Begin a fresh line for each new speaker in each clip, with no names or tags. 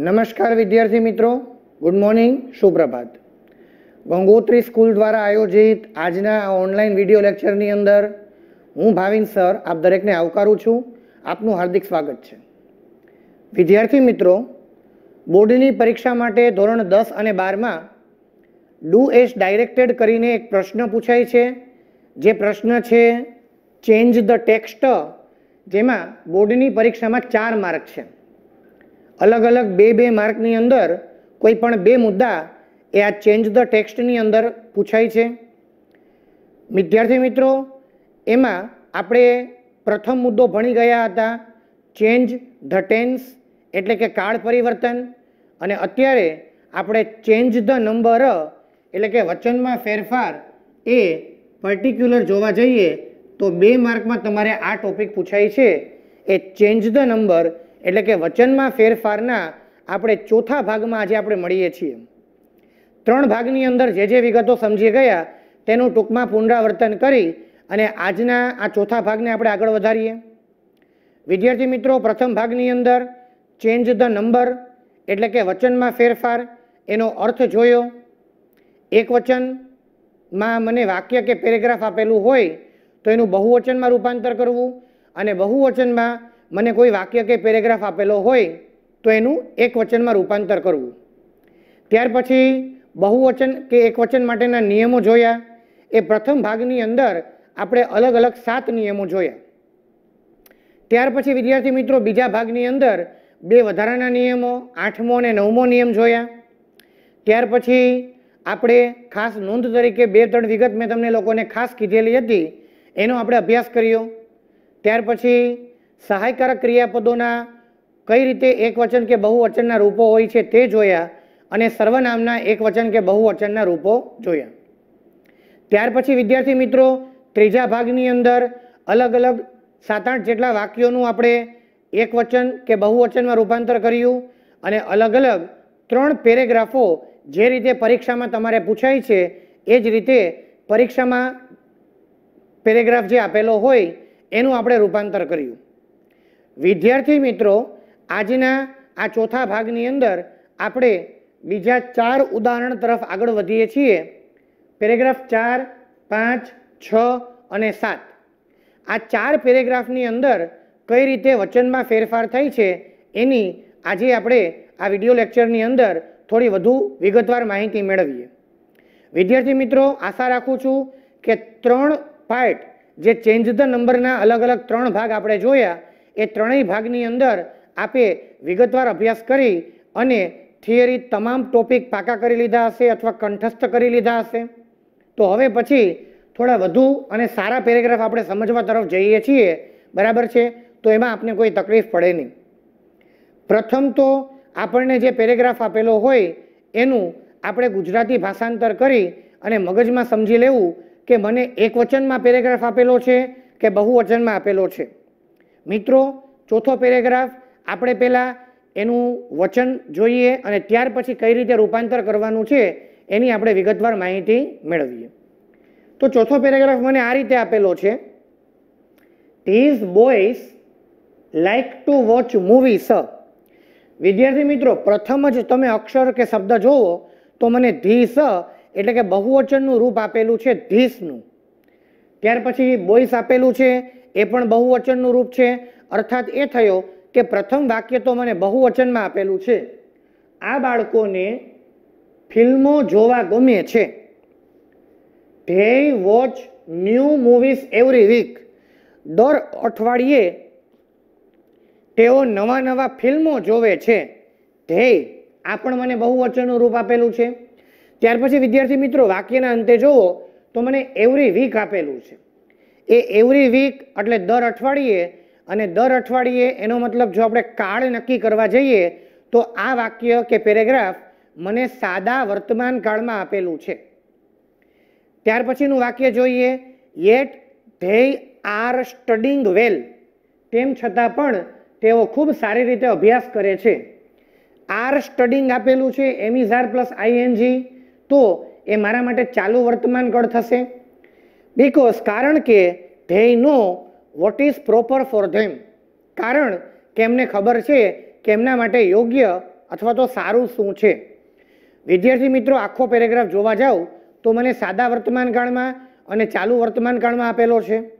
નમસ્કાર વિદ્યાર્થી મિત્રો. ગુડ મોર્નિંગ સુપ્રભાત. ગંગોત્રી સ્કૂલ દ્વારા આયોજિત આજના ઓનલાઈન વીડિયો લેક્ચરની અંદર હું ભાવિન સર આપ દરેકને આવકારું છું. આપનું હાર્દિક સ્વાગત છે. વિદ્યાર્થી મિત્રો, બોર્ડની પરીક્ષા માટે ધોરણ દસ અને બારમાં ડુ એસ ડાયરેક્ટેડ કરીને એક પ્રશ્ન પૂછાય છે. જે પ્રશ્ન છે, ચેન્જ ધ ટેક્સ્ટ, જેમાં બોર્ડની પરીક્ષામાં ચાર માર્ક છે. અલગ અલગ બે બે માર્કની અંદર કોઈ પણ બે મુદ્દા એ આ ચેન્જ ધ ટેક્સ્ટની અંદર પૂછાય છે. વિદ્યાર્થી મિત્રો, એમાં આપણે પ્રથમ મુદ્દો ભણી ગયા હતા, ચેન્જ ધ ટેન્સ એટલે કે કાળ પરિવર્તન. અને અત્યારે આપણે ચેન્જ ધ નંબર એટલે કે વચનમાં ફેરફાર એ પર્ટિક્યુલર જોવા જઈએ તો બે માર્કમાં તમારે આ ટોપિક પૂછાય છે. એ ચેન્જ ધ નંબર એટલે કે વચનમાં ફેરફારના આપણે ચોથા ભાગમાં આજે આપણે મળીએ છીએ. ત્રણ ભાગની અંદર જે જે વિગતો સમજી ગયા, તેનું ટૂંકમાં પુનરાવર્તન કરી અને આજના આ ચોથા ભાગને આપણે આગળ વધારીએ. વિદ્યાર્થી મિત્રો, પ્રથમ ભાગની અંદર ચેન્જ ધ નંબર એટલે કે વચનમાં ફેરફાર, એનો અર્થ જોયો. એક વચનમાં મને વાક્ય કે પેરેગ્રાફ આપેલું હોય, તો એનું બહુવચનમાં રૂપાંતર કરવું અને બહુવચનમાં મને કોઈ વાક્ય કે પેરેગ્રાફ આપેલો હોય તો એનું એક વચનમાં રૂપાંતર કરવું. ત્યાર પછી બહુવચન કે એક વચન માટેના નિયમો જોયા. એ પ્રથમ ભાગની અંદર આપણે અલગ અલગ સાત નિયમો જોયા. ત્યાર પછી વિદ્યાર્થી મિત્રો બીજા ભાગની અંદર બે વધારાના નિયમો, આઠમો અને નવમો નિયમ જોયા. ત્યાર પછી આપણે ખાસ નોંધ તરીકે બે ત્રણ વિગત મેં તમને લોકોને ખાસ કીધેલી હતી. એનો આપણે અભ્યાસ કર્યો. ત્યાર પછી સહાયકારક ક્રિયાપદોના કઈ રીતે એક વચન કે બહુવચનના રૂપો હોય છે તે જોયા અને સર્વનામના એક વચન કે બહુવચનના રૂપો જોયા. ત્યાર પછી વિદ્યાર્થી મિત્રો, ત્રીજા ભાગની અંદર અલગ અલગ સાત આઠ જેટલા વાક્યોનું આપણે એક વચન કે બહુવચનમાં રૂપાંતર કર્યું અને અલગ અલગ ત્રણ પેરેગ્રાફો જે રીતે પરીક્ષામાં તમારે પૂછાય છે, એ જ રીતે પરીક્ષામાં પેરેગ્રાફ જે આપેલો હોય, એનું આપણે રૂપાંતર કર્યું. વિદ્યાર્થી મિત્રો, આજના આ ચોથા ભાગની અંદર આપણે બીજા ચાર ઉદાહરણ તરફ આગળ વધીએ છીએ. પેરેગ્રાફ ચાર, પાંચ, છ અને સાત. આ ચાર પેરેગ્રાફની અંદર કઈ રીતે વચનમાં ફેરફાર થાય છે, એની આજે આપણે આ વીડિયો લેક્ચરની અંદર થોડી વધુ વિગતવાર માહિતી મેળવીએ. વિદ્યાર્થી મિત્રો, આશા રાખું છું કે ત્રણ પાર્ટ જે ચેન્જ ધ નંબરના અલગ અલગ ત્રણ ભાગ આપણે જોયા એ ત્રણેય ભાગની અંદર આપે વિગતવાર અભ્યાસ કરી અને થિયરી તમામ ટોપિક પાકા કરી લીધા હશે અથવા કંઠસ્થ કરી લીધા હશે. તો હવે પછી થોડા વધુ અને સારા પેરેગ્રાફ આપણે સમજવા તરફ જઈએ છીએ. બરાબર છે? તો એમાં આપને કોઈ તકલીફ પડે નહીં. પ્રથમ તો આપણને જે પેરેગ્રાફ આપેલો હોય એનું આપણે ગુજરાતી ભાષાંતર કરી અને મગજમાં સમજી લેવું કે મને એક વચનમાં પેરેગ્રાફ આપેલો છે કે બહુવચનમાં આપેલો છે. મિત્રો, ચોથો પેરેગ્રાફ, આપણે પહેલાં એનું વચન જોઈએ અને ત્યાર પછી કઈ રીતે રૂપાંતર કરવાનું છે, એની આપણે વિગતવાર માહિતી મેળવીએ. તો ચોથો પેરેગ્રાફ મને આ રીતે આપેલો છે. These boys like to watch movie સ વિદ્યાર્થી મિત્રો, પ્રથમ જ તમે અક્ષર કે શબ્દ જોવો તો મને ધીસ એટલે કે બહુવચનનું રૂપ આપેલું છે ધીસનું ત્યાર પછી બોયસ આપેલું છે એ પણ બહુવચનનું રૂપ છે. અર્થાત એ થયો કે પ્રથમ વાક્ય તો મને બહુવચનમાં આપેલું છે. આ બાળકોને ફિલ્મો જોવા ગમે છે. They watch new movies every week દર અઠવાડિયે તેઓ નવા નવા ફિલ્મો જોવે છે. ધ્યેય આ પણ મને બહુવચનનું રૂપ આપેલું છે. ત્યાર પછી વિદ્યાર્થી મિત્રો વાક્યના અંતે જુઓ તો મને એવરી વીક આપેલું છે. એ એવરી વીક, એટલે દર અઠવાડિયે, અને દર અઠવાડિયે એનો મતલબ જો આપણે કાળ નક્કી કરવા જઈએ, તો આ વાક્ય કે પેરેગ્રાફ મને સાદા વર્તમાન કાળમાં આપેલું છે. ત્યાર પછીનું વાક્ય જોઈએ, yet they are studying well. તેમ છતાં પણ તેઓ ખૂબ સારી રીતે અભ્યાસ કરે છે. આર સ્ટડિંગ આપેલું છે એમિઝાર પ્લસ આઈએનજી તો એ મારા માટે ચાલુ વર્તમાન કળ થશે. બિકોઝ કારણ કે they know what is proper for them કારણ કે એમને ખબર છે કે એમના માટે યોગ્ય અથવા તો સારું શું છે. વિદ્યાર્થી મિત્રો, આખો પેરેગ્રાફ જોવા જાઓ તો મને સાદા વર્તમાન કાળમાં અને ચાલુ વર્તમાન કાળમાં આપેલો છે.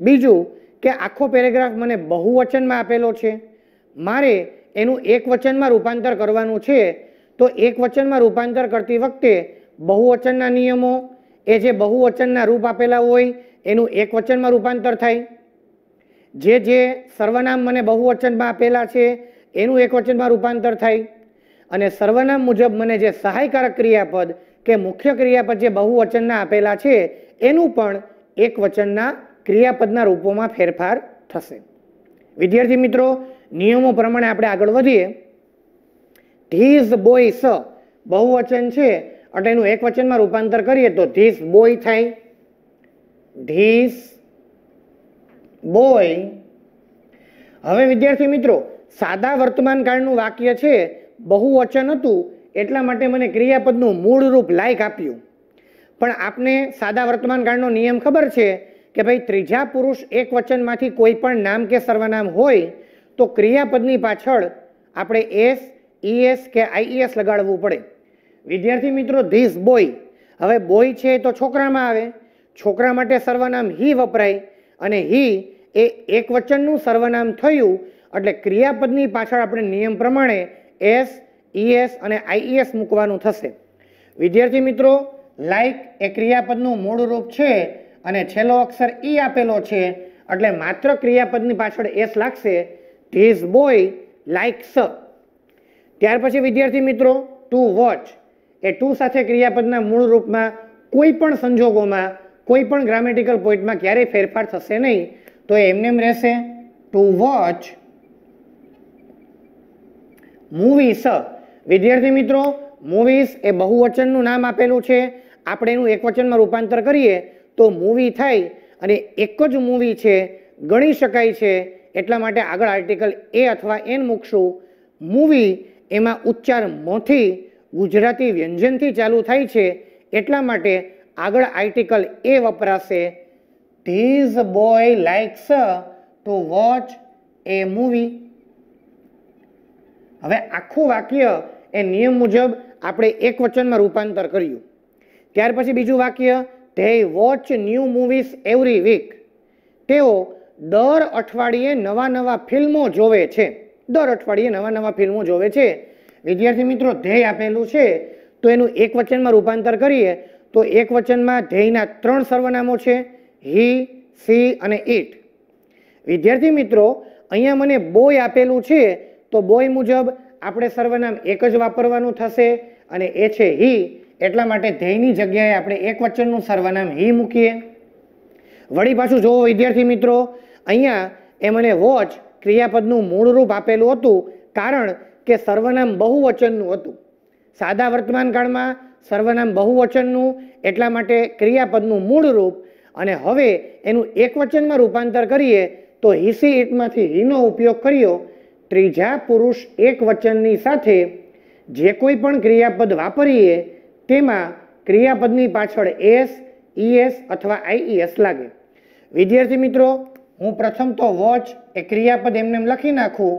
બીજું કે આખો પેરેગ્રાફ મને બહુવચનમાં આપેલો છે. મારે એનું એક વચનમાં રૂપાંતર કરવાનું છે, તો એક વચનમાં રૂપાંતર કરતી વખતે બહુવચનના નિયમો એ જે બહુવચનના રૂપ આપેલા હોય, એનું એક વચનમાં રૂપાંતર થાય. જે જે સર્વનામ મને બહુવચનમાં આપેલા છે, એનું એક વચનમાં રૂપાંતર થાય. અને સર્વનામ મુજબ મને જે સહાયકારક ક્રિયાપદ કે મુખ્ય ક્રિયાપદ જે બહુવચનના આપેલા છે, એનું પણ એક વચનના ક્રિયાપદના રૂપોમાં ફેરફાર થશે. વિદ્યાર્થી મિત્રો, નિયમો પ્રમાણે આપણે આગળ વધીએ. ધીઝ બોય સ બહુવચન છે એટલે એનું એક વચનમાં રૂપાંતર કરીએ તો ધીસ બોય થાય. This boy. હવે વિદ્યાર્થી મિત્રો, સાદા વર્તમાન કાળનું વાક્ય છે, બહુવચન હતું, એટલા માટે મને ક્રિયાપદનું મૂળ રૂપ લાયક આપ્યું. પણ આપને સાદા વર્તમાન કાળનો નિયમ ખબર છે કે ભાઈ ત્રીજા પુરુષ એક વચનમાંથી કોઈ પણ નામ કે સર્વનામ હોય, તો ક્રિયાપદની પાછળ આપણે એસ ઈએસ કે આઈઈએસ લગાડવું પડે. વિદ્યાર્થી મિત્રો ધીસ બોય હવે બોય છે તો છોકરામાં આવે. છોકરા માટે સર્વનામ હી વપરાય અને હી એ એક વચનનું સર્વનામ થયું. એટલે ક્રિયાપદની પાછળ આપણે નિયમ પ્રમાણે એસ ઈએસ અને આઈઈએસ મૂકવાનું થશે. વિદ્યાર્થી મિત્રો લાઈક એ ક્રિયાપદનું મૂળ રૂપ છે અને છેલ્લો અક્ષર ઈ આપેલો છે. એટલે માત્ર ક્રિયાપદની પાછળ એસ લાગશે. ધીસ બોય લાઇક્સ ત્યાર પછી વિદ્યાર્થી મિત્રો ટુ વોચ એ ટુ સાથે ક્રિયાપદના મૂળ રૂપમાં કોઈ પણ સંજોગોમાં, કોઈ પણ ગ્રામેટિકલ પોઈન્ટમાં ક્યારેય ફેરફાર થશે નહીં, તો એમને એમ રહેશે ટુ વોચ મૂવીસ વિદ્યાર્થી મિત્રો મૂવીસ એ બહુવચનનું નામ આપેલું છે. આપણે એનું એકવચનમાં રૂપાંતર કરીએ તો મૂવી થાય અને એક જ મૂવી છે, ગણી શકાય છે. એટલા માટે આગળ આર્ટિકલ એ અથવા એન મૂકશું. મૂવી એમાં ઉચ્ચાર મોથી ગુજરાતી વ્યંજનથી ચાલુ થાય છે, એટલા માટે આગળ આર્ટિકલ એ વપરાશે this boy likes to watch a movie હવે આખું વાક્ય એ નિયમ મુજબ આપણે એક વચનમાં રૂપાંતર કર્યું. ત્યાર પછી બીજું વાક્ય they watch new movies every week તેઓ દર અઠવાડિયે નવા નવા ફિલ્મો જોવે છે. દર અઠવાડિયે નવા નવા ફિલ્મો જોવે છે. વિદ્યાર્થી મિત્રો, ધ્યેય આપેલું છે, તો એનું એક વચનમાં રૂપાંતર કરીએ, તો એક વચનમાં ધ્યેયના ત્રણ સર્વનામો છે, હી, સી અને ઇટ વિદ્યાર્થી મિત્રો, અહીંયા મને બોય આપેલું છે, તો બોય મુજબ આપણે સર્વનામ એક જ વાપરવાનું થશે, અને એ છે હી, એટલા માટે ધ્યેયની જગ્યાએ આપણે એક વચનનું સર્વનામ હી મૂકીએ. વળી પાછું જોવો વિદ્યાર્થી મિત્રો, અહીંયા એ મને વોચ ક્રિયાપદનું મૂળ રૂપ આપેલું હતું, કારણ કે સર્વનામ બહુવચનનું હતું. સાદા વર્તમાન કાળમાં સર્વનામ બહુવચનનું એટલા માટે ક્રિયાપદનું મૂળ રૂપ અને હવે એનું એક વચનમાં રૂપાંતર કરીએ તો હિસી ઇટમાંથી હીનો ઉપયોગ કર્યો. ત્રીજા પુરુષ એક વચનની સાથે જે કોઈ પણ ક્રિયાપદ વાપરીએ તેમાં ક્રિયાપદની પાછળ એસ, ઈએસ અથવા આઈઈએસ લાગે. વિદ્યાર્થી મિત્રો, હું પ્રથમ તો વોચ એ ક્રિયાપદ એમને એમ લખી નાખું.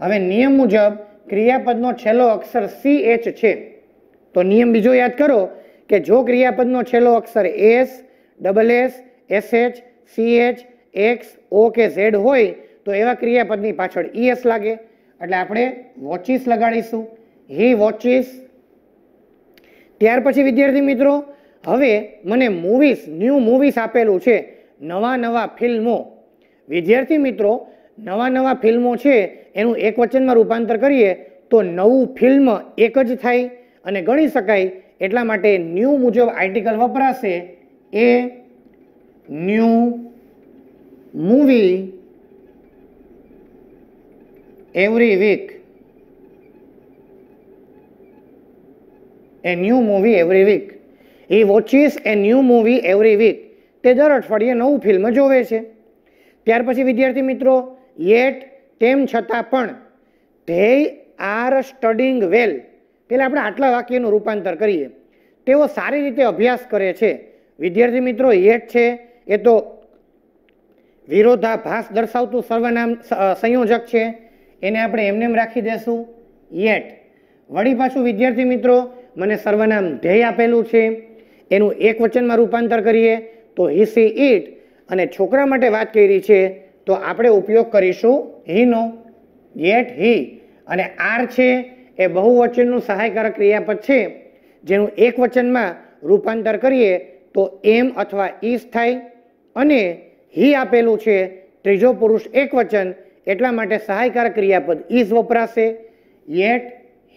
હવે નિયમ મુજબ ક્રિયાપદનો છેલ્લો અક્ષર સી એચ છે. તો નિયમ બીજો યાદ કરો કે જો ક્રિયાપદનો છેલ્લો અક્ષર S double S SH CH X O કે ઝેડ હોય, તો એવા ક્રિયાપદની પાછળ ઈએસ લાગે. એટલે આપણે વોચિસ લગાડીશું. હી વોચિસ ત્યાર પછી, વિદ્યાર્થી મિત્રો, હવે મને મૂવીસ ન્યૂ મૂવીસ આપેલું છે. નવા નવા ફિલ્મો. વિદ્યાર્થી મિત્રો નવા નવા ફિલ્મો છે, એનું એક વચનમાં રૂપાંતર કરીએ, તો નવું ફિલ્મ એક જ થાય અને ગણી શકાય એટલા માટે ન્યૂ મુજબ આર્ટિકલ વપરાશે a new movie every week. A new movie every week. A watches a new movie every week. તે દર અઠવાડિયે નવું ફિલ્મ જોવે છે. ત્યાર પછી વિદ્યાર્થી મિત્રો યેટ તેમ છતાં પણ ધે આર સ્ટડિંગ વેલ. પેલા આપણે આટલા વાક્યનું રૂપાંતર કરીએ. તેઓ સારી રીતે અભ્યાસ કરે છે. વિદ્યાર્થી મિત્રો, યેટ છે, એ તો વિરોધાભાસ દર્શાવતું સર્વનામ સંયોજક છે. એને આપણે એમને એમ રાખી દેશું. યેટ. વળી પાછું વિદ્યાર્થી મિત્રો, મને સર્વનામ ધ્યેય આપેલું છે. એનું એક વચનમાં રૂપાંતર કરીએ. તો હી સી ઇટ અને છોકરા માટે વાત કરી છે તો આપણે ઉપયોગ કરીશું હીનો. યેટ હી અને આર છે એ બહુવચનનું સહાયકારક ક્રિયાપદ છે. જેનું એક વચનમાં રૂપાંતર કરીએ તો એમ અથવા ઈસ થાય. અને હી આપેલું છે ત્રીજો પુરુષ એક વચન. એટલા માટે સહાયકારક ક્રિયાપદ ઇઝ વપરાશે. Yet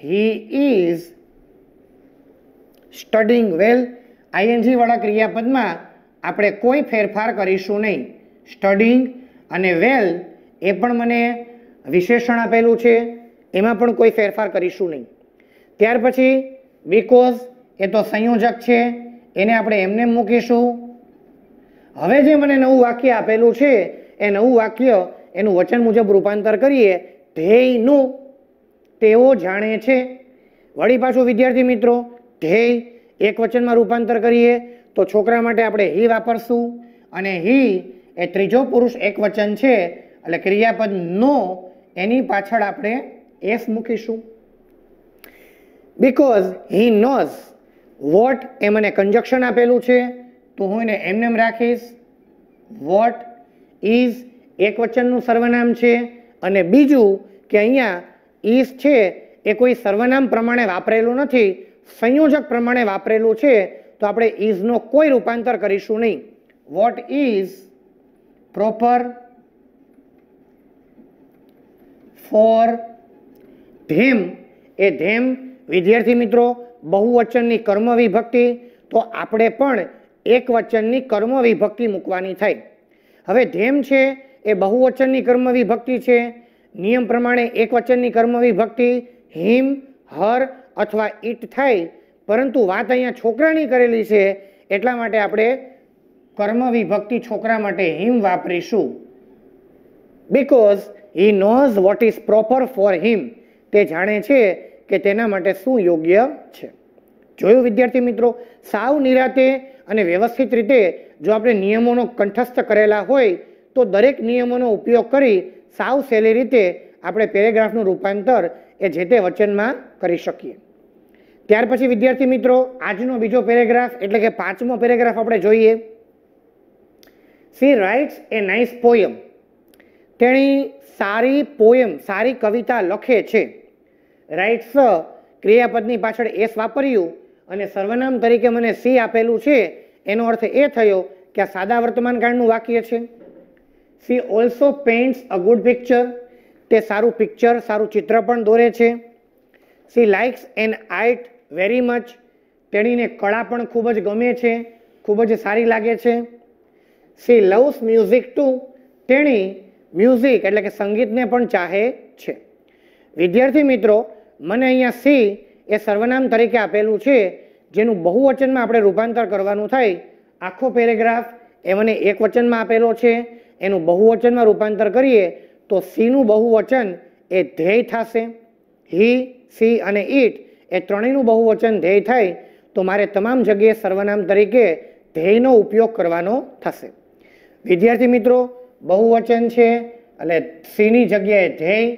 he is studying well આઈએનજીવાળા ક્રિયાપદમાં આપણે કોઈ ફેરફાર કરીશું નહીં. સ્ટડિંગ અને વેલ એ પણ મને વિશેષણ આપેલું છે, એમાં પણ કોઈ ફેરફાર કરીશું નહીં. ત્યાર પછી બીકોઝ એ તો સંયોજક છે, એને આપણે એમને મૂકીશું. હવે જે મને નવું વાક્ય આપેલું છે, એ નવું વાક્ય એનું વચન મુજબ રૂપાંતર કરીએ ધ્યેયનું તેઓ જાણે છે. વળી પાછું વિદ્યાર્થી મિત્રો ધ્યેય એક વચનમાં રૂપાંતર કરીએ, તો છોકરા માટે આપણે હી વાપરશું અને હી એ ત્રીજો પુરુષ એક વચન છે, એટલે ક્રિયાપદ નો, એની પાછળ આપણે એસ મૂકીશું. Because he knows what a મને કંજક્શન આપેલું છે, તો હું એને એમનેમ રાખીશ. વોટ ઇઝ એક વચનનું સર્વનામ છે, અને બીજું કે અહીંયા ઇઝ છે, એ કોઈ સર્વનામ પ્રમાણે વાપરેલું નથી, સંયોજક પ્રમાણે વાપરેલું છે, તો આપણે ઇઝનો કોઈ રૂપાંતર કરીશું નહીં. What is proper for them A them વિદ્યાર્થી મિત્રો, બહુવચનની કર્મ વિભક્તિ તો આપણે પણ એક વચનની કર્મ વિભક્તિ મૂકવાની થાય. હવે ધેમ છે, એ બહુવચનની કર્મ વિભક્તિ છે. નિયમ પ્રમાણે એક વચનની કર્મ વિભક્તિ હિમ હર અથવા ઈટ થાય. પરંતુ વાત અહીંયા છોકરાની કરેલી છે, એટલા માટે આપણે કર્મ વિભક્તિ છોકરા માટે હિમ વાપરીશું. Because he knows what is proper for him તે જાણે છે કે તેના માટે શું યોગ્ય છે. જોયું વિદ્યાર્થી મિત્રો? સાવ નિરાતે અને વ્યવસ્થિત રીતે જો આપણે નિયમોનો કંઠસ્થ કરેલા હોય, તો દરેક નિયમોનો ઉપયોગ કરી સાવ સહેલી રીતે આપણે પેરેગ્રાફનું રૂપાંતર એ જે તે વચનમાં કરી શકીએ. ત્યાર પછી વિદ્યાર્થી મિત્રો, આજનો બીજો પેરેગ્રાફ એટલે કે પાંચમો પેરેગ્રાફ આપણે જોઈએ. She writes a nice poem તેણી સારી પોયમ સારી કવિતા લખે છે. રાઇટ્સ ક્રિયાપદની પાછળ એસ વાપર્યું અને સર્વનામ તરીકે મને સી આપેલું છે. એનો અર્થ એ થયો કે આ સાદા વર્તમાન કાળનું વાક્ય છે. She also paints a good picture તે સારું પિક્ચર સારું ચિત્ર પણ દોરે છે. She likes an art very much તેણીને કળા પણ ખૂબ જ ગમે છે. ખૂબ જ સારી લાગે છે. સી લવ્સ મ્યુઝિક ટુ તેણી મ્યુઝિક એટલે કે સંગીતને પણ ચાહે છે. વિદ્યાર્થી મિત્રો, મને અહીંયા સી એ સર્વનામ તરીકે આપેલું છે, જેનું બહુવચનમાં આપણે રૂપાંતર કરવાનું થાય. આખો પેરેગ્રાફ એ મને એક વચનમાં આપેલો છે. એનું બહુવચનમાં રૂપાંતર કરીએ તો સીનું બહુવચન એ ધ્યેય થશે. હી, સી અને ઈટ એ ત્રણેયનું બહુવચન ધ્યેય થાય, તો મારે તમામ જગ્યાએ સર્વનામ તરીકે ધ્યેયનો ઉપયોગ કરવાનો થશે. વિદ્યાર્થી મિત્રો, બહુવચન છે એટલે સીની જગ્યાએ ધ્યેય.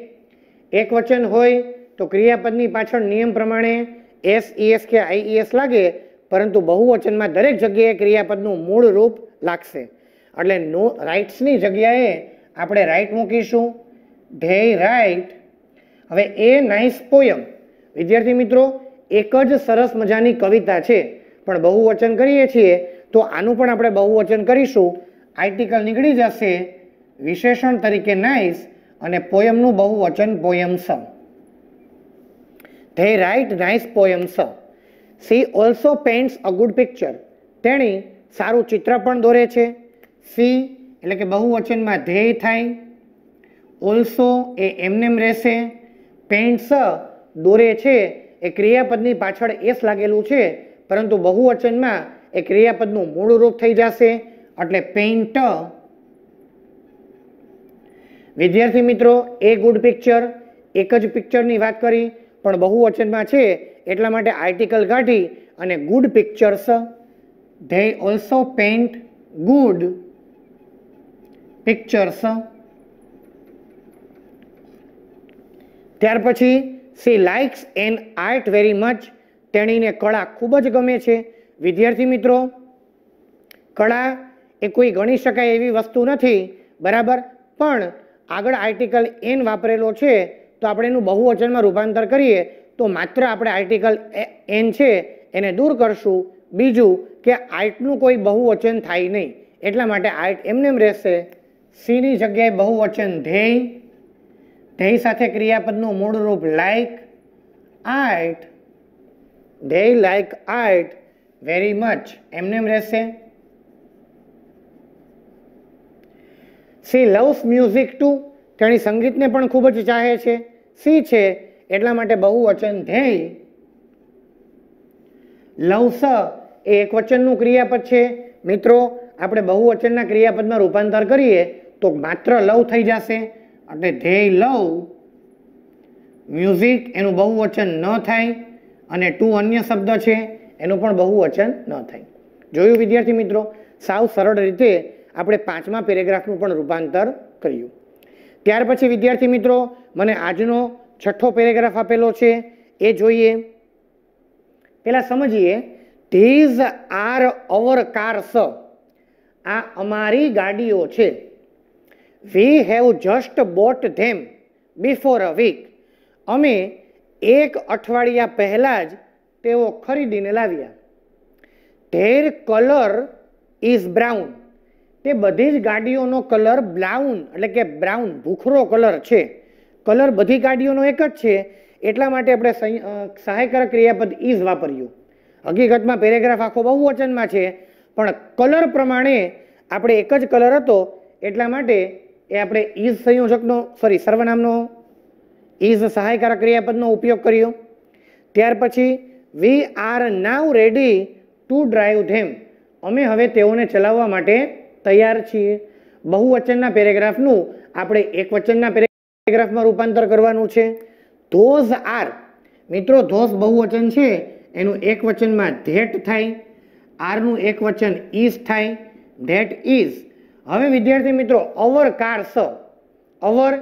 એક વચન હોય તો ક્રિયાપદની પાછળ નિયમ પ્રમાણે એસ ઈએસ કે આઈઈએસ લાગે, પરંતુ બહુવચનમાં દરેક જગ્યાએ ક્રિયાપદનું મૂળ રૂપ લાગશે. એટલે નો, રાઇટ્સની જગ્યાએ આપણે રાઇટ મૂકીશું. ધ્યેય રાઇટ. હવે એ નાઇસ પોયમ. વિદ્યાર્થી મિત્રો, એક જ સરસ મજાની કવિતા છે, પણ બહુવચન કરીએ છીએ, તો આનું પણ આપણે બહુવચન કરીશું. આર્ટિકલ નીકળી જશે, વિશેષણ તરીકે નાઇસ અને પોયમનું બહુવચન poems they write nice poems she. Also paints a good picture તેણી સારું ચિત્ર પણ દોરે છે. સી એટલે કે બહુવચનમાં ધ્યેય થાય. ઓલ્સો એ એમનેમ રહેશે. પેઇન્ટ્સ દોરે છે એ ક્રિયાપદની પાછળ એસ લાગેલું છે, પરંતુ બહુવચનમાં એ ક્રિયાપદનું મૂળ રૂપ થઈ જશે. એટલે પેઇન્ટ વિદ્યાર્થી મિત્રો, એ ગુડ પિક્ચર એક જ પિક્ચરની વાત કરી, પણ બહુ વચનમાં છે, એટલા માટે આર્ટિકલ કાઢી અને good pictures they also paint good pictures ત્યાર પછી she likes an art very much તેણીને કળા ખૂબ જ ગમે છે. વિદ્યાર્થી મિત્રો, કળા એ કોઈ ગણી શકાય એવી વસ્તુ નથી, બરાબર? પણ આગળ આર્ટિકલ એન વાપરેલો છે, તો આપણે એનું બહુવચનમાં રૂપાંતર કરીએ, તો માત્ર આપણે આર્ટિકલ એન છે, એને દૂર કરશું. બીજું કે આર્ટનું કોઈ બહુવચન થાય નહીં, એટલા માટે આર્ટ એમને એમ રહેશે. સીની જગ્યાએ બહુવચન ધ્યેય ધ્યેય સાથે ક્રિયાપદનું મૂળ રૂપ like art they like art very much એમને એમ રહેશે. સી લવ્સ મ્યુઝિક ટુ તેણી સંગીતને પણ ખૂબ જ ચાહે છે. સી છે એટલા માટે બહુ વચન ધ્યેય લવસ એ એક વચનનું ક્રિયાપદ છે. મિત્રો, આપણે બહુવચનના ક્રિયાપદમાં રૂપાંતર કરીએ તો માત્ર લવ થઈ જશે. એટલે ધ્યેય લવ મ્યુઝિક એનું બહુવચન ન થાય અને ટુ અન્ય શબ્દ છે એનું પણ બહુવચન ન થાય. જોયું વિદ્યાર્થી મિત્રો, સાવ સરળ રીતે આપણે પાંચમા પેરેગ્રાફનું પણ રૂપાંતર કર્યું. ત્યાર પછી, વિદ્યાર્થી મિત્રો, મને આજનો છઠ્ઠો પેરેગ્રાફ આપેલો છે. એ જોઈએ. પહેલાં સમજીએ. ધીઝ આર અવર કાર્સ આ અમારી ગાડીઓ છે. We have just bought them before a week અમે એક અઠવાડિયા પહેલાં જ તેઓ ખરીદીને લાવ્યા. ધેર કલર ઇઝ બ્રાઉન તે બધી જ ગાડીઓનો કલર બ્રાઉન, એટલે કે બ્રાઉન, ભૂખરો કલર છે. કલર બધી ગાડીઓનો એક જ છે. એટલા માટે આપણે સહાયકારક ક્રિયાપદ ઇઝ વાપર્યું. હકીકતમાં પેરેગ્રાફ આખો બહુ વચનમાં છે, પણ કલર પ્રમાણે આપણે એક જ કલર હતો, એટલા માટે એ આપણે ઇઝ સંયોજકનો, સોરી, સર્વનામનો ઇઝ સહાયકારક ક્રિયાપદનો ઉપયોગ કર્યો. ત્યાર પછી we are now ready to drive them અમે હવે તેઓને ચલાવવા માટે તૈયાર છીએ. બહુવચનના પેરેગ્રાફનું આપણે એક વચનના પેરેગ્રાફમાં રૂપાંતર કરવાનું છે. Those are. મિત્રો ધોસ બહુવચન છે, એનું એક વચનમાં ધેટ થાય, આરનું એક વચન ઇઝ થાય, ધેટ ઇઝ હવે વિદ્યાર્થી મિત્રો, અવર કાર સ. અવર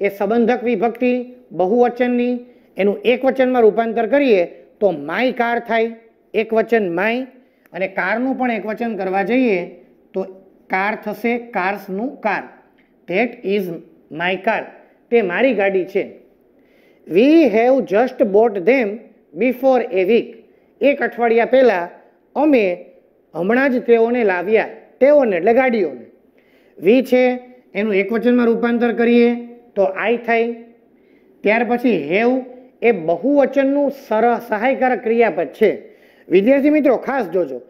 એ સંબંધક વિભક્તિ, બહુવચનની, એનું એક વચનમાં રૂપાંતર કરીએ તો માય કાર થાય એક વચન માય, અને કારનું પણ એક વચન કરવા જઈએ કાર થશે કાર્સનું car. That is my car તે મારી ગાડી છે. We have just bought them before a week એક અઠવાડિયા પહેલાં અમે હમણાં જ તેઓને લાવ્યા, તેઓને, એટલે ગાડીઓને. વી છે, એનું એક વચનમાં રૂપાંતર કરીએ તો આઈ થાય. ત્યાર પછી હેવ એ બહુવચનનું સર, સહાયકારક ક્રિયાપદ છે. વિદ્યાર્થી મિત્રો, ખાસ જોજો.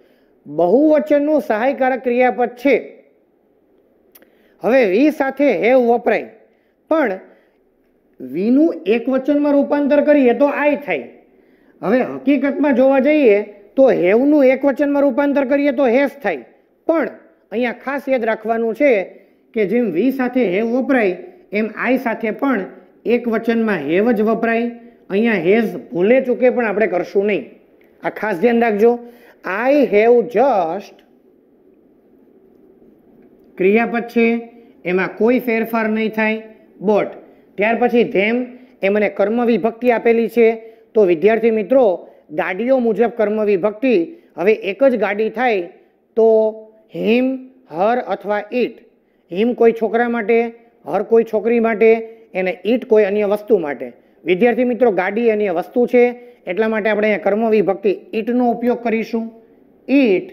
બહુવચનનું સહાયકારક ક્રિયાપદ છે. હવે વી સાથે હેવ વપરાય. પણ વીનું એક વચનમાં રૂપાંતર કરીએ તો આય થાય. હવે હકીકતમાં જોવા જઈએ તો હેવનું એક વચનમાં રૂપાંતર કરીએ તો હેસ થાય. પણ અહીંયા ખાસ યાદ રાખવાનું છે કે જેમ વી સાથે હેવ વપરાય, એમ આઈ સાથે પણ એક વચનમાં હેવ જ વપરાય. અહીંયા હેઝ ભૂલે ચૂકે પણ આપણે કરશું નહીં. આ ખાસ ધ્યાન રાખજો. આઈ હેવ જસ્ટ ક્રિયાપદ છે, એમાં કોઈ ફેરફાર નહીં થાય. બોટ ત્યાર પછી ધેમ એ મને કર્મ વિભક્તિ આપેલી છે. તો વિદ્યાર્થી મિત્રો, ગાડીઓ મુજબ કર્મ વિભક્તિ, હવે એક જ ગાડી થાય, તો હિમ હર અથવા ઈટ હિમ કોઈ છોકરા માટે હર કોઈ છોકરી માટે, એને ઈટ કોઈ અન્ય વસ્તુ માટે. વિદ્યાર્થી મિત્રો, ગાડી અન્ય વસ્તુ છે. એટલા માટે આપણે અહીંયા કર્મ વિભક્તિ ઈટનો ઉપયોગ કરીશું. ઈટ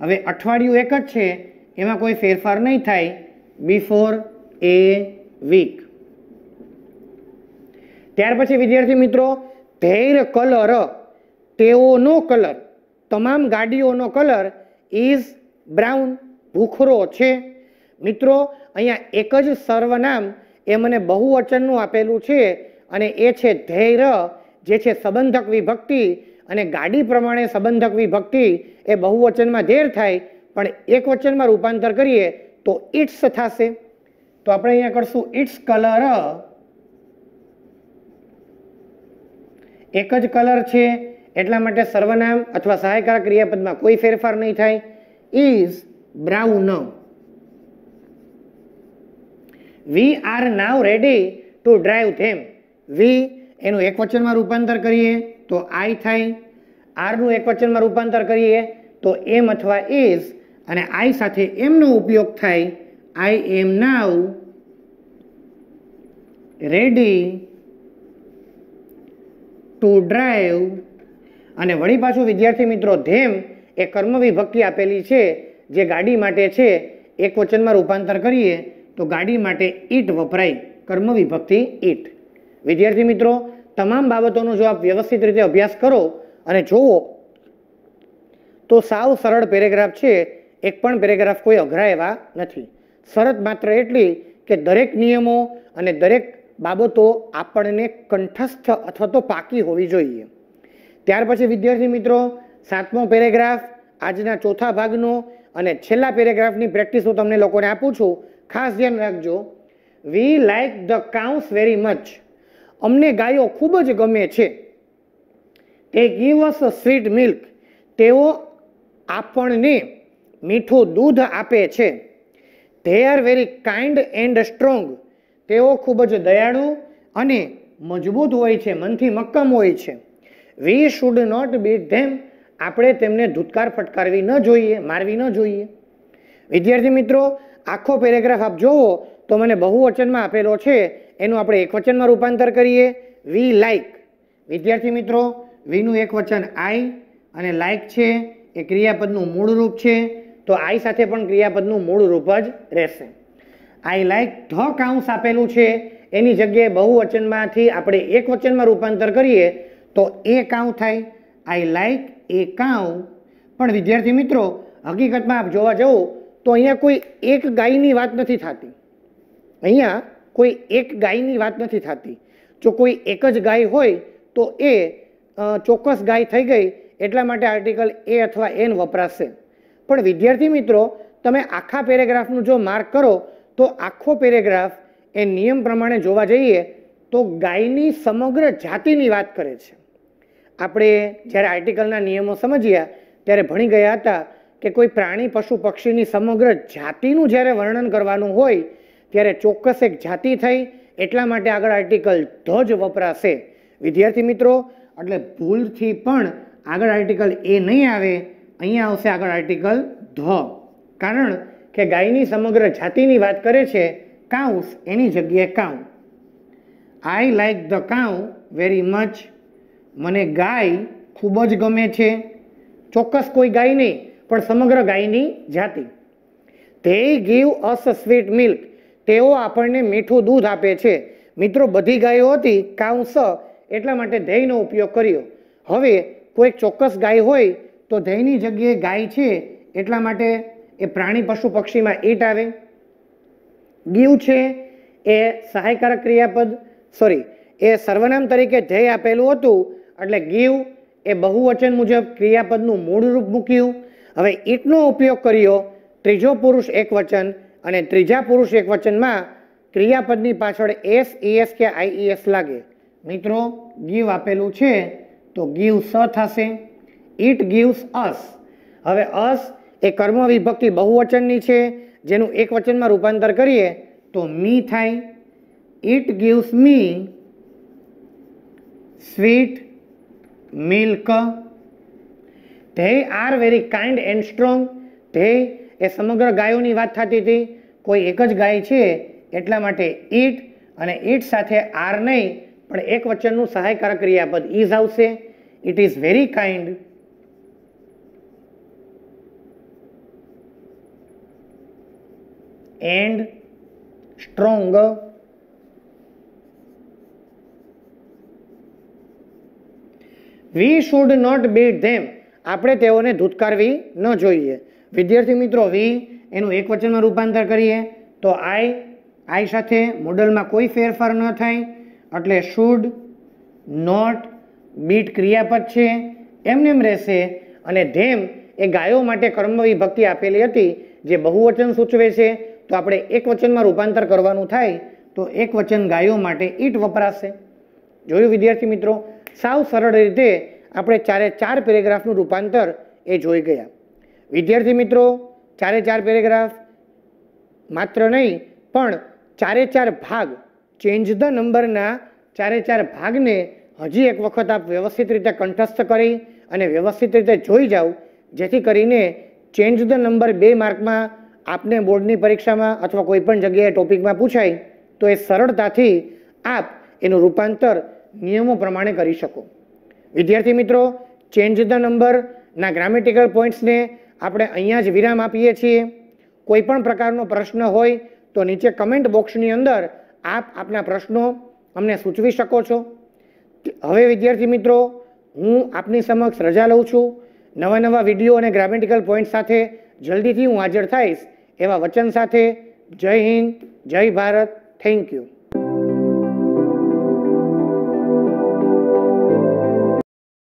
હવે અઠવાડિયું એક જ છે. એમાં કોઈ ફેરફાર નહીં થાય. બિફોર એ વીક ત્યાર પછી વિદ્યાર્થી મિત્રો ધૈર કલર, તેઓનો કલર, તમામ ગાડીઓનો કલર ઇઝ બ્રાઉન ભૂખરો છે. મિત્રો, અહીંયા એક જ સર્વનામ એ મને બહુવચનનું આપેલું છે. અને એ છે ધૈર્ય, જે છે સંબંધક વિભક્તિ અને ગાડી પ્રમાણે સંબંધક વિભક્તિ એ બહુવચનમાં ધેર થાય, પણ એક વચનમાં રૂપાંતર કરીએ તો ઇટ્સ થશે. તો આપણે અહીંયા કરશું ઇટ્સ કલર. એક જ કલર છે, એટલા માટે સર્વનામ અથવા સહાયકાર ક્રિયાપદમાં કોઈ ફેરફાર નહીં થાય. Is brown. We are now ready to drive them. We એનું એક વચનમાં રૂપાંતર કરીએ તો આઈ થાય. આરનું એક વચનમાં રૂપાંતર કરીએ તો એમ અથવા ઇઝ અને આઈ સાથે એમનો ઉપયોગ થાય. I am now ready to drive અને વળી પાછું, વિદ્યાર્થી મિત્રો, ધેમ એ કર્મ વિભક્તિ આપેલી છે, જે ગાડી માટે છે, એક વચનમાં રૂપાંતર કરીએ તો ગાડી માટે ઈટ વપરાય. કર્મ વિભક્તિ ઈટ. વિદ્યાર્થી મિત્રો, તમામ બાબતોનો જો આપ વ્યવસ્થિત રીતે અભ્યાસ કરો અને જુઓ, તો સાવ સરળ પેરેગ્રાફ છે, એક પણ પેરેગ્રાફ કોઈ અઘરા એવા નથી. શરત માત્ર એટલી કે દરેક નિયમો અને દરેક બાબતો આપણને કંઠસ્થ અથવા તો પાકી હોવી જોઈએ. ત્યાર પછી વિદ્યાર્થી મિત્રો, સાતમો પેરેગ્રાફ, આજના ચોથા ભાગનો અને છેલ્લા પેરેગ્રાફની પ્રેક્ટિસ હું તમને લોકોને આપું છું. ખાસ ધ્યાન રાખજો. We like the cows very much. અમને ગાયો ખૂબ જ ગમે છે. તે ગીવ અસ સ્વીટ મિલ્ક તેઓ આપણને મીઠું દૂધ આપે છે. They are very kind and strong તેઓ ખૂબ જ દયાળુ અને મજબૂત હોય છે, મનથી મક્કમ હોય છે. We should not beat them આપણે તેમને ધૂતકાર ફટકારવી ન જોઈએ, મારવી ન જોઈએ. વિદ્યાર્થી મિત્રો, આખો પેરેગ્રાફ આપ જોવો તો મને બહુ વચનમાં આપેલો છે એનું આપણે એક વચનમાં રૂપાંતર કરીએ. વી લાઈક વિદ્યાર્થી મિત્રો વીનું એક વચન આઈ અને લાઈક છે એ ક્રિયાપદનું મૂળ રૂપ છે. તો આઈ સાથે પણ ક્રિયાપદનું મૂળ રૂપ જ રહેશે. આઈ લાઈક ધ કાઉન્સ આપેલું છે. એની જગ્યાએ બહુવચનમાંથી આપણે એક વચનમાં રૂપાંતર કરીએ તો એ કાઉ થાય. આઈ લાઈક એ કાઉ પણ વિદ્યાર્થી મિત્રો, હકીકતમાં આપ જોવા જવું તો અહીંયા કોઈ એક ગાયની વાત નથી થતી. અહીંયા કોઈ એક ગાયની વાત નથી થતી. જો કોઈ એક જ ગાય હોય, તો એ ચોક્કસ ગાય થઈ ગઈ, એટલા માટે આર્ટિકલ એ અથવા એન વપરાશે. પણ વિદ્યાર્થી મિત્રો, તમે આખા પેરેગ્રાફનું જો માર્ક કરો, તો આખો પેરેગ્રાફ એ નિયમ પ્રમાણે જોવા જઈએ, તો ગાયની સમગ્ર જાતિની વાત કરે છે. આપણે જ્યારે આર્ટિકલના નિયમો સમજ્યા ત્યારે ભણી ગયા હતા કે કોઈ પ્રાણી, પશુ, પક્ષીની સમગ્ર જાતિનું જ્યારે વર્ણન કરવાનું હોય ત્યારે ચોક્કસ એક જાતિ થઈ, એટલા માટે આગળ આર્ટિકલ ધ જ વપરાશે. વિદ્યાર્થી મિત્રો, એટલે ભૂલથી પણ આગળ આર્ટિકલ એ નહીં આવે, અહીંયા આવશે આગળ આર્ટિકલ ધ. કારણ કે ગાયની સમગ્ર જાતિની વાત કરે છે કાઉસ એની જગ્યાએ cow I like the cow very much મને ગાય ખૂબ જ ગમે છે. ચોક્કસ કોઈ ગાય નહીં, પણ સમગ્ર ગાયની જાતિ. તે ગીવ અસ સ્વીટ મિલ્ક તેઓ આપણને મીઠું દૂધ આપે છે. મિત્રો, બધી ગાયો હતી, કાંસ એટલા માટે ધ્યેયનો ઉપયોગ કર્યો. હવે કોઈ ચોક્કસ ગાય હોય તો ધ્યેયની જગ્યાએ ગાય છે એટલા માટે એ પ્રાણી પશુ પક્ષીમાં ઈટ આવે. ગીવ છે એ સહાયકારક ક્રિયાપદ સોરી એ સર્વનામ તરીકે ધ્યેય આપેલું હતું, એટલે ગીવ એ બહુવચન મુજબ ક્રિયાપદનું મૂળ રૂપ મૂક્યું. હવે ઈટનો ઉપયોગ કર્યો, ત્રીજો પુરુષ એક વચન અને ત્રીજા પુરુષ એક વચનમાં ક્રિયાપદની પાછળ એસ, ઈએસ કે આઈઈએસ લાગે. મિત્રો, ગીવ આપેલું છે, તો ગીવ સ થશે. It gives us. હવે અસ એ કર્મ વિભક્તિ બહુવચનની છે, જેનું એક વચનમાં રૂપાંતર કરીએ, તો મી થાય. It gives me sweet milk. They are very kind and strong. They એ સમગ્ર ગાયોની વાત થતી હતી. કોઈ એક જ ગાય છે, એટલા માટે ઈટ અને ઈટ સાથે આર નહીં, પણ એક વચનનું સહાયકારક ક્રિયાપદ ઇઝ આવશે. It is very kind and strong we should not beat them આપણે તેઓને ધૂતકારવી ન જોઈએ. વિદ્યાર્થી મિત્રો વી એનું એક વચનમાં રૂપાંતર કરીએ તો આઈ આઈ સાથે મોડલમાં કોઈ ફેરફાર ન થાય, એટલે શુડ નોટ બીટ ક્રિયાપદ છે. એમને એમ રહેશે. અને ધેમ એ ગાયો માટે કર્મ વિભક્તિ આપેલી હતી, જે બહુવચન સૂચવે છે. તો આપણે એક વચનમાં રૂપાંતર કરવાનું થાય, તો એક વચન ગાયો માટે ઈટ વપરાશે. જોયું વિદ્યાર્થી મિત્રો? સાવ સરળ રીતે આપણે ચારે ચાર પેરેગ્રાફનું રૂપાંતર એ જોઈ ગયા. વિદ્યાર્થી મિત્રો, ચારે ચાર પેરેગ્રાફ માત્ર નહીં, પણ ચારે ચાર ભાગ ચેન્જ ધ નંબરના ચારે ચાર ભાગને હજી એક વખત આપ વ્યવસ્થિત રીતે કંઠસ્થ કરી અને વ્યવસ્થિત રીતે જોઈ જાઓ, જેથી કરીને ચેન્જ ધ નંબર બે માર્કમાં આપને બોર્ડની પરીક્ષામાં અથવા કોઈપણ જગ્યાએ ટોપિકમાં પૂછાય, તો એ સરળતાથી આપ એનું રૂપાંતર નિયમો પ્રમાણે કરી શકો. વિદ્યાર્થી મિત્રો ચેન્જ ધ નંબરના ગ્રામેટિકલ પોઈન્ટ્સને આપણે અહીંયા જ વિરામ આપીએ છીએ. કોઈ પણ પ્રકારનો પ્રશ્ન હોય તો નીચે કમેન્ટ બોક્સની અંદર આપ આપના પ્રશ્નો અમને સૂચવી શકો છો. હવે વિદ્યાર્થી મિત્રો, હું આપની સમક્ષ રજા લઉં છું. નવા નવા વીડિયો અને ગ્રામેટિકલ પોઈન્ટ સાથે જલ્દીથી હું હાજર થઈશ. એવા વચન સાથે જય હિન્દ, જય ભારત. Thank you